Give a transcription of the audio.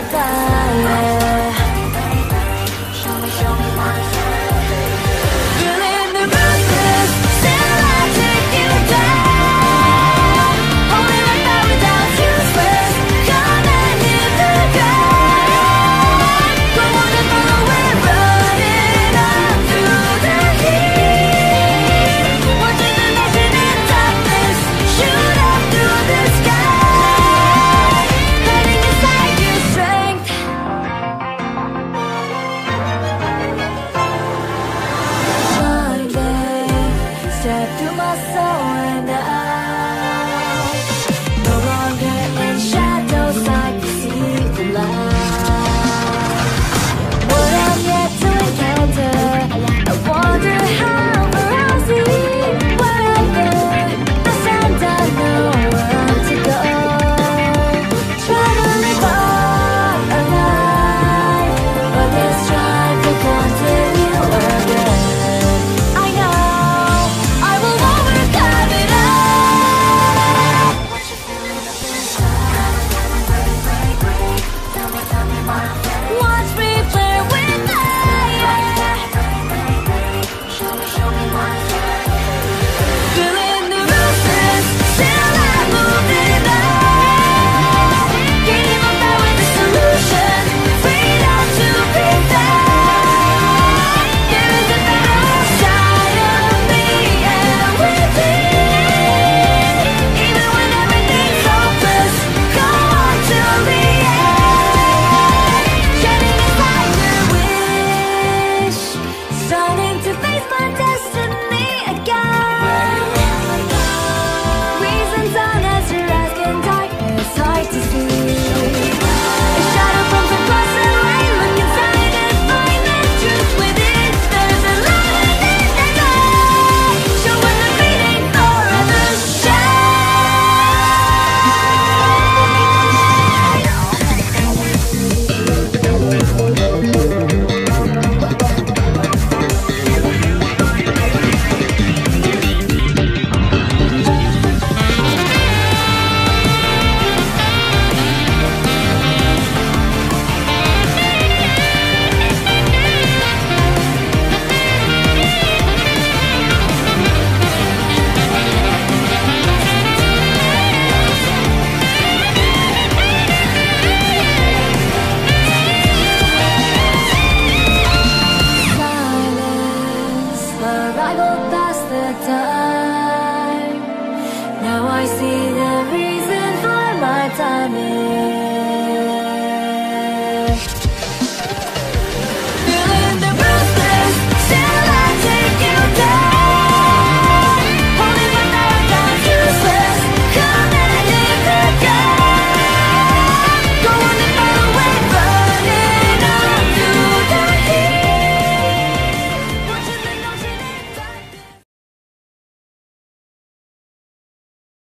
goodbye. Through my I see the reason for my timing.